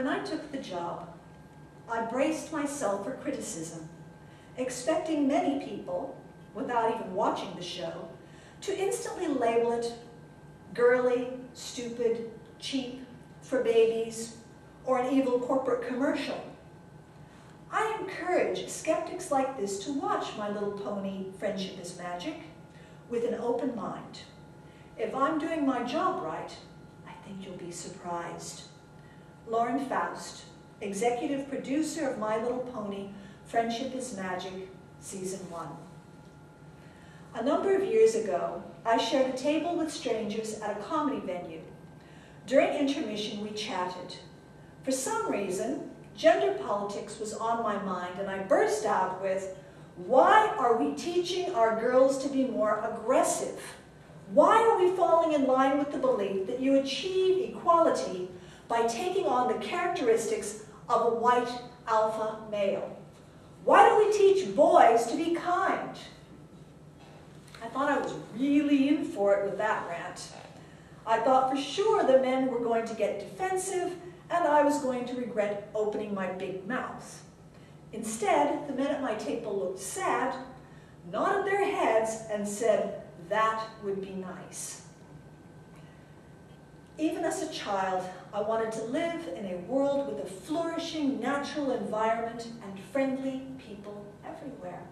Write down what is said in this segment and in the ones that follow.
When I took the job, I braced myself for criticism, expecting many people, without even watching the show, to instantly label it girly, stupid, cheap, for babies, or an evil corporate commercial. I encourage skeptics like this to watch My Little Pony Friendship is Magic with an open mind. If I'm doing my job right, I think you'll be surprised. Lauren Faust, executive producer of My Little Pony Friendship is Magic, Season 1. A number of years ago, I shared a table with strangers at a comedy venue. During intermission, we chatted. For some reason, gender politics was on my mind, and I burst out with, why are we teaching our girls to be more aggressive? Why are we falling in line with the belief that you achieve equality by taking on the characteristics of a white alpha male? Why don't we teach boys to be kind? I thought I was really in for it with that rant. I thought for sure the men were going to get defensive and I was going to regret opening my big mouth. Instead, the men at my table looked sad, nodded their heads, and said, that would be nice. Even as a child, I wanted to live in a world with a flourishing natural environment and friendly people everywhere.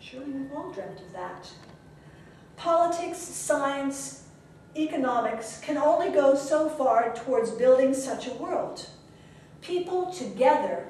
Surely we've all dreamt of that. Politics, science, economics can only go so far towards building such a world. People together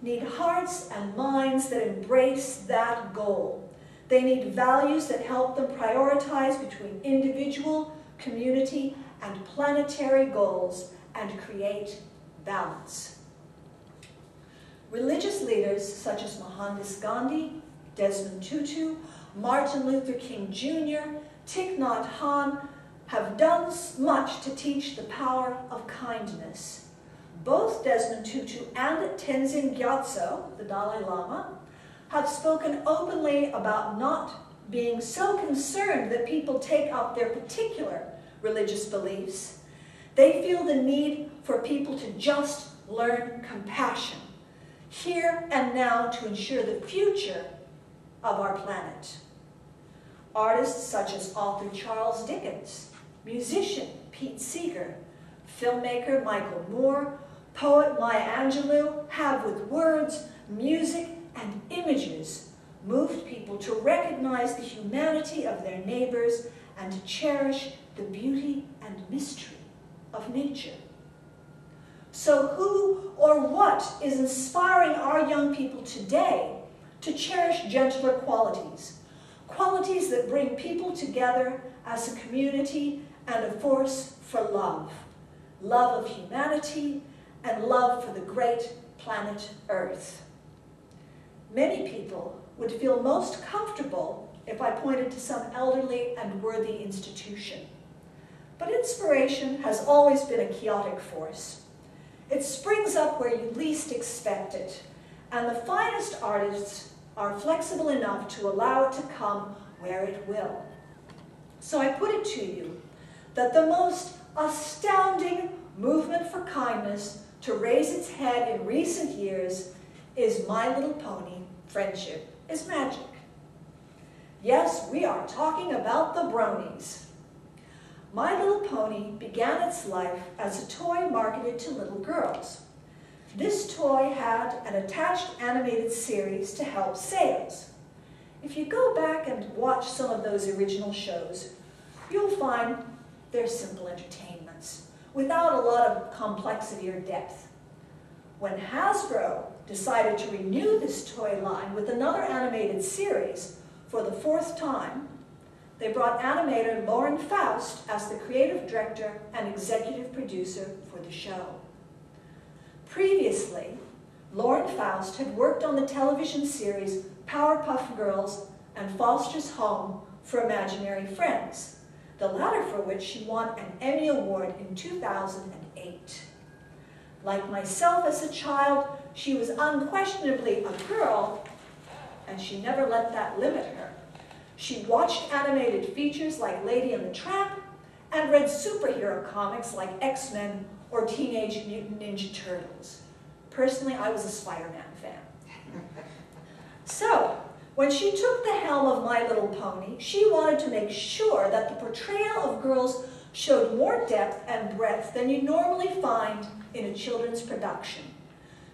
need hearts and minds that embrace that goal. They need values that help them prioritize between individual, community, and planetary goals and create balance. Religious leaders such as Mohandas Gandhi, Desmond Tutu, Martin Luther King Jr., Thich Nhat Hanh have done much to teach the power of kindness. Both Desmond Tutu and Tenzin Gyatso, the Dalai Lama, have spoken openly about not being so concerned that people take up their particular religious beliefs. They feel the need for people to just learn compassion, here and now to ensure the future of our planet. Artists such as author Charles Dickens, musician Pete Seeger, filmmaker Michael Moore, poet Maya Angelou have with words, music, and images moved people to recognize the humanity of their neighbors and to cherish the beauty and mystery of nature. So who or what is inspiring our young people today to cherish gentler qualities, qualities that bring people together as a community and a force for love, love of humanity and love for the great planet Earth. Many people would feel most comfortable if I pointed to some elderly and worthy institution. But inspiration has always been a chaotic force. It springs up where you least expect it, and the finest artists are flexible enough to allow it to come where it will. So I put it to you that the most astounding movement for kindness to raise its head in recent years is My Little Pony, Friendship is Magic. Yes, we are talking about the bronies. My Little Pony began its life as a toy marketed to little girls. This toy had an attached animated series to help sales. If you go back and watch some of those original shows, you'll find they're simple entertainments, without a lot of complexity or depth. When Hasbro decided to renew this toy line with another animated series for the fourth time, they brought animator Lauren Faust as the creative director and executive producer for the show. Previously, Lauren Faust had worked on the television series Powerpuff Girls and Foster's Home for Imaginary Friends, the latter for which she won an Emmy Award in 2008. Like myself as a child, she was unquestionably a girl, and she never let that limit her. She watched animated features like Lady and the Tramp, and read superhero comics like X-Men or Teenage Mutant Ninja Turtles. Personally, I was a Spider-Man fan. So, when she took the helm of My Little Pony, she wanted to make sure that the portrayal of girls showed more depth and breadth than you normally find in a children's production.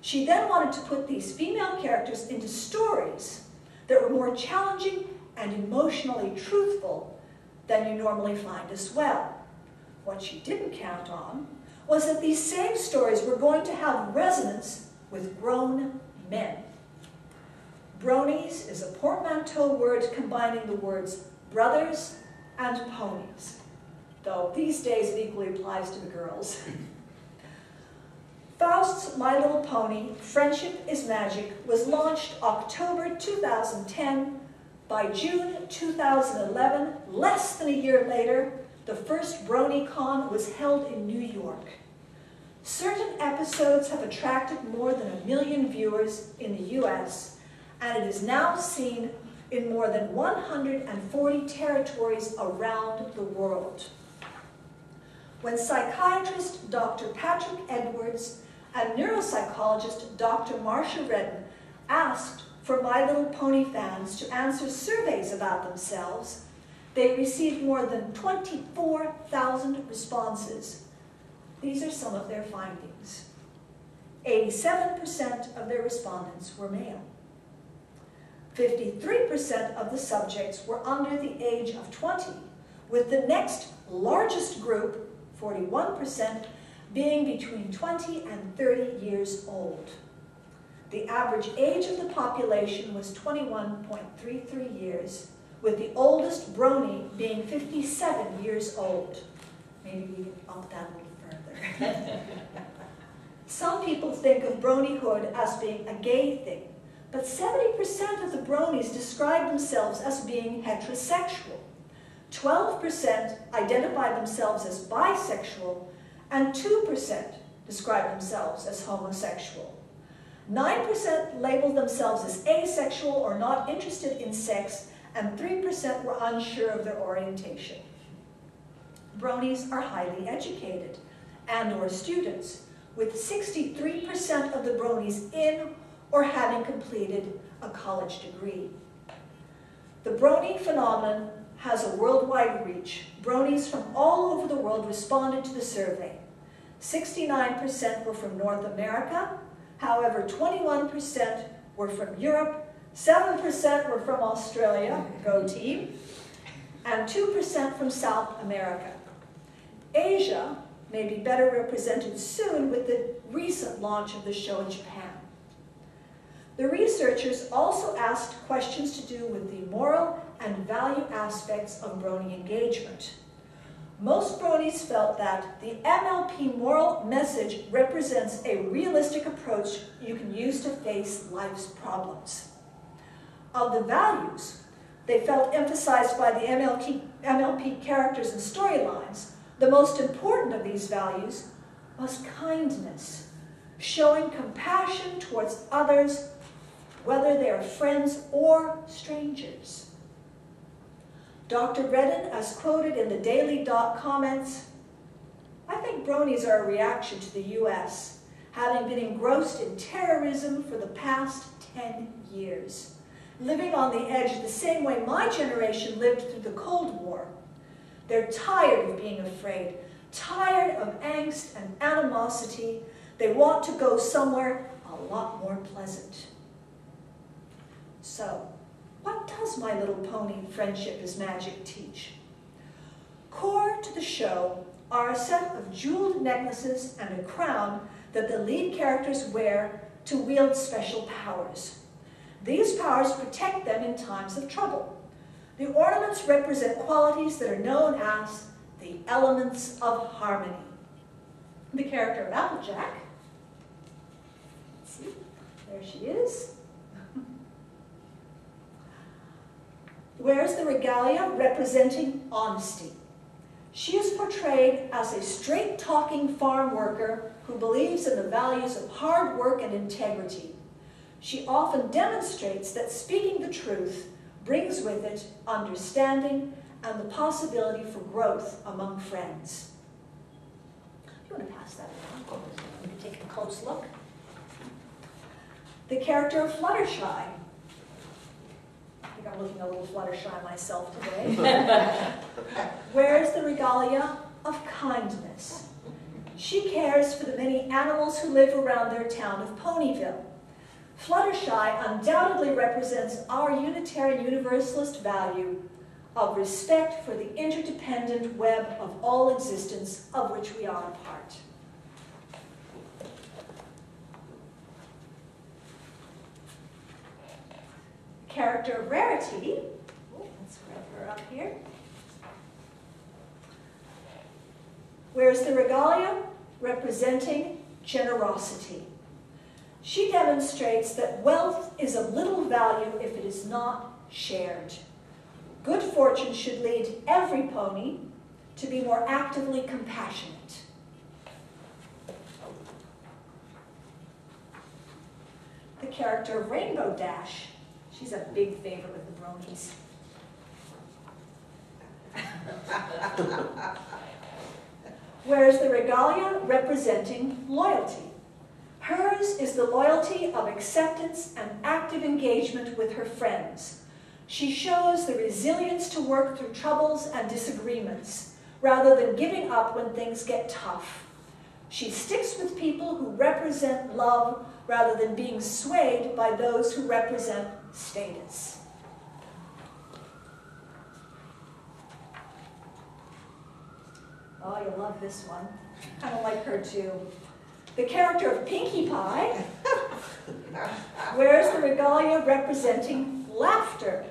She then wanted to put these female characters into stories that were more challenging and emotionally truthful than you normally find as well. What she didn't count on was that these same stories were going to have resonance with grown men. Bronies is a portmanteau word combining the words brothers and ponies, though these days it equally applies to the girls. Faust's My Little Pony, Friendship is Magic, was launched October 2010. By June 2011, less than a year later, the first BronyCon was held in New York. Certain episodes have attracted more than a million viewers in the US, and it is now seen in more than 140 territories around the world. When psychiatrist Dr. Patrick Edwards and neuropsychologist Dr. Marsha Redden asked for My Little Pony fans to answer surveys about themselves, they received more than 24,000 responses. These are some of their findings. 87% of their respondents were male. 53% of the subjects were under the age of 20, with the next largest group, 41%, being between 20 and 30 years old. The average age of the population was 21.33 years, with the oldest Brony being 57 years old. Maybe we can bump that a little further. Some people think of Bronyhood as being a gay thing, but 70% of the Bronies describe themselves as being heterosexual. 12% identify themselves as bisexual, and 2% describe themselves as homosexual. 9% labeled themselves as asexual or not interested in sex, and 3% were unsure of their orientation. Bronies are highly educated and or students, with 63% of the Bronies in or having completed a college degree. The Brony phenomenon has a worldwide reach. Bronies from all over the world responded to the survey. 69% were from North America, however 21% were from Europe, 7% were from Australia, go team, and 2% from South America. Asia may be better represented soon with the recent launch of the show in Japan. The researchers also asked questions to do with the moral and value aspects of Brony engagement. Most Bronies felt that the MLP moral message represents a realistic approach you can use to face life's problems. Of the values, they felt emphasized by the MLP, MLP characters and storylines, the most important of these values was kindness, showing compassion towards others, whether they are friends or strangers. Dr. Redden, as quoted in the Daily Dot comments, I think bronies are a reaction to the U.S., having been engrossed in terrorism for the past 10 years, living on the edge the same way my generation lived through the Cold War. They're tired of being afraid, tired of angst and animosity. They want to go somewhere a lot more pleasant. So, what does My Little Pony Friendship is Magic teach? Core to the show are a set of jeweled necklaces and a crown that the lead characters wear to wield special powers. These powers protect them in times of trouble. The ornaments represent qualities that are known as the elements of harmony. The character of Applejack, see, there she is, wears the regalia representing honesty. She is portrayed as a straight-talking farm worker who believes in the values of hard work and integrity. She often demonstrates that speaking the truth brings with it understanding and the possibility for growth among friends. you want to pass that around? Take a close look. The character of Fluttershy. I'm looking a little Fluttershy myself today. Where's the regalia of kindness. She cares for the many animals who live around their town of Ponyville. Fluttershy undoubtedly represents our Unitarian Universalist value of respect for the interdependent web of all existence of which we are a part. Character of Rarity, let's her up here, the regalia representing generosity. She demonstrates that wealth is of little value if it is not shared. Good fortune should lead every pony to be more actively compassionate. The character Rainbow Dash. She's a big favorite with the bronies. Wears the regalia representing loyalty. Hers is the loyalty of acceptance and active engagement with her friends. She shows the resilience to work through troubles and disagreements, rather than giving up when things get tough. She sticks with people who represent love rather than being swayed by those who represent status. Oh, you love this one. Kind of like her too. The character of Pinkie Pie wears the regalia representing laughter.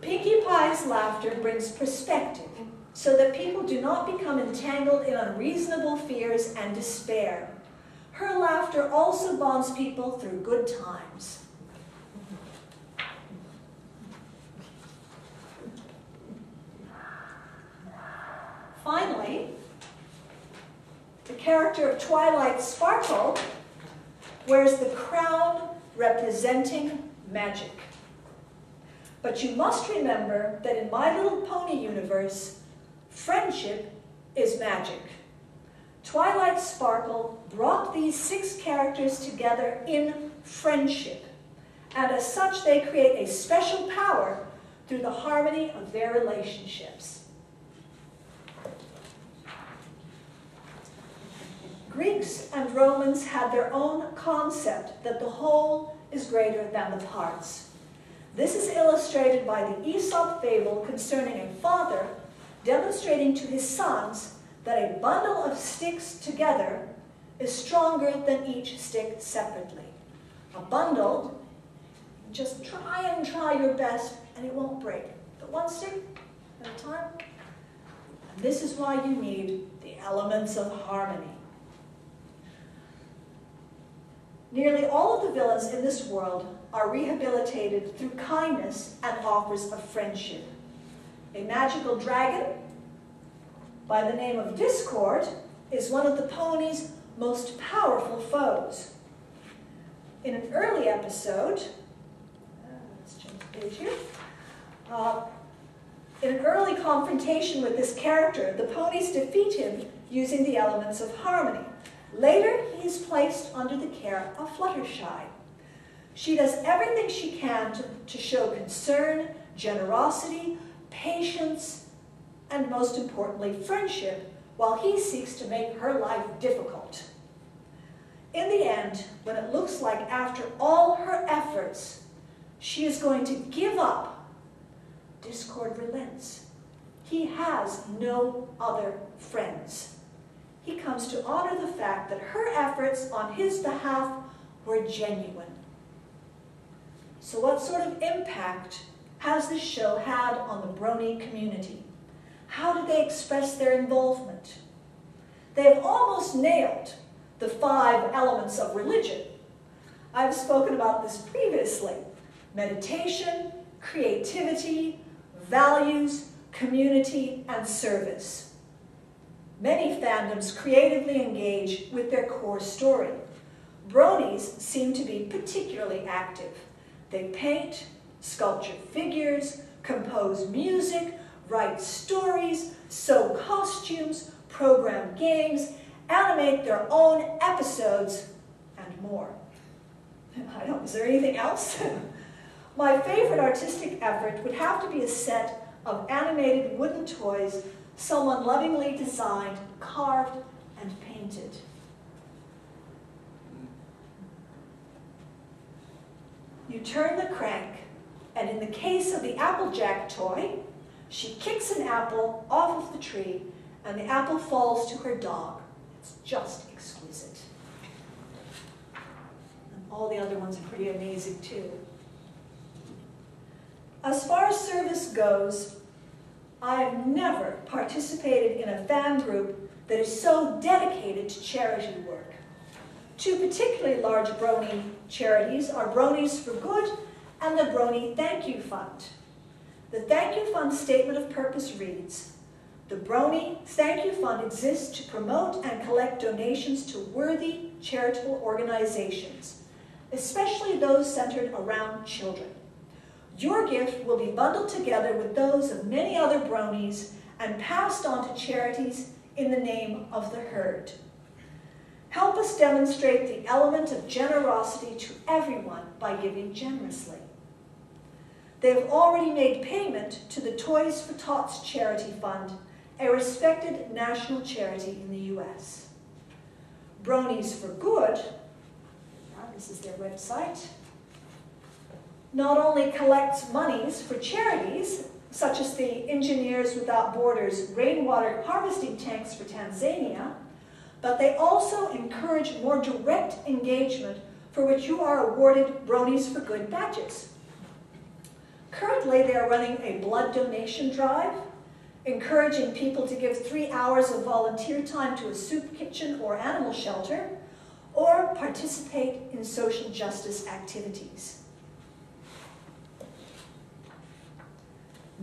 Pinkie Pie's laughter brings perspective so that people do not become entangled in unreasonable fears and despair. Her laughter also bonds people through good times. Finally, the character of Twilight Sparkle wears the crown representing magic. But you must remember that in My Little Pony universe, friendship is magic. Twilight Sparkle brought these six characters together in friendship, and as such they create a special power through the harmony of their relationships. Greeks and Romans had their own concept that the whole is greater than the parts. This is illustrated by the Aesop fable concerning a father demonstrating to his sons that a bundle of sticks together is stronger than each stick separately. A bundle, just try and try your best and it won't break. But one stick at a time. And this is why you need the elements of harmony. Nearly all of the villains in this world are rehabilitated through kindness and offers of friendship. A magical dragon by the name of Discord is one of the pony's most powerful foes. In an early episode, uh, let's change the page here, uh, in an early confrontation with this character, the ponies defeat him using the elements of harmony. Later, he is placed under the care of Fluttershy. She does everything she can to, to show concern, generosity, patience, and most importantly, friendship, while he seeks to make her life difficult. In the end, when it looks like after all her efforts, she is going to give up, Discord relents. He has no other friends he comes to honor the fact that her efforts on his behalf were genuine. So what sort of impact has this show had on the Brony community? How did they express their involvement? They have almost nailed the five elements of religion. I've spoken about this previously. Meditation, creativity, values, community, and service. Many fandoms creatively engage with their core story. Bronies seem to be particularly active. They paint, sculpture figures, compose music, write stories, sew costumes, program games, animate their own episodes, and more. I don't, is there anything else? My favorite artistic effort would have to be a set of animated wooden toys someone lovingly designed, carved, and painted. You turn the crank, and in the case of the Applejack toy, she kicks an apple off of the tree, and the apple falls to her dog. It's just exquisite. And all the other ones are pretty amazing too. As far as service goes, I have never participated in a fan group that is so dedicated to charity work. Two particularly large Brony charities are Bronies for Good and the Brony Thank You Fund. The Thank You Fund statement of purpose reads, the Brony Thank You Fund exists to promote and collect donations to worthy charitable organizations, especially those centered around children. Your gift will be bundled together with those of many other bronies and passed on to charities in the name of the herd. Help us demonstrate the element of generosity to everyone by giving generously. They have already made payment to the Toys for Tots Charity Fund, a respected national charity in the U.S. Bronies for Good, this is their website, not only collects monies for charities, such as the Engineers Without Borders rainwater harvesting tanks for Tanzania, but they also encourage more direct engagement for which you are awarded Bronies for Good badges. Currently, they are running a blood donation drive, encouraging people to give three hours of volunteer time to a soup kitchen or animal shelter, or participate in social justice activities.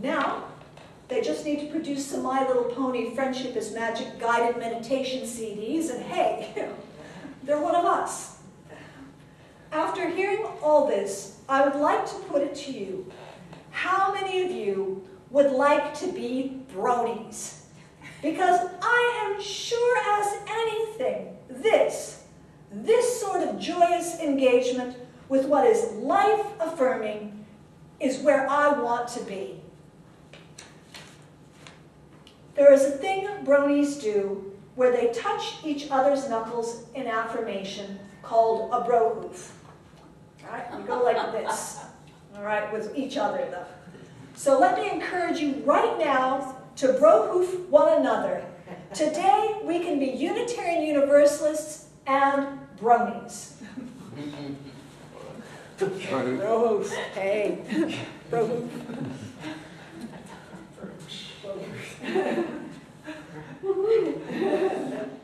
Now, they just need to produce some My Little Pony Friendship is Magic guided meditation CDs, and hey, they're one of us. After hearing all this, I would like to put it to you. How many of you would like to be bronies? Because I am sure as anything, this, this sort of joyous engagement with what is life-affirming is where I want to be. There is a thing bronies do where they touch each other's knuckles in affirmation called a bro hoof. All right, you go like this. All right, with each other though. So let me encourage you right now to bro hoof one another. Today we can be Unitarian Universalists and bronies. bro hoof. Hey, bro hoof. Woo-hoo!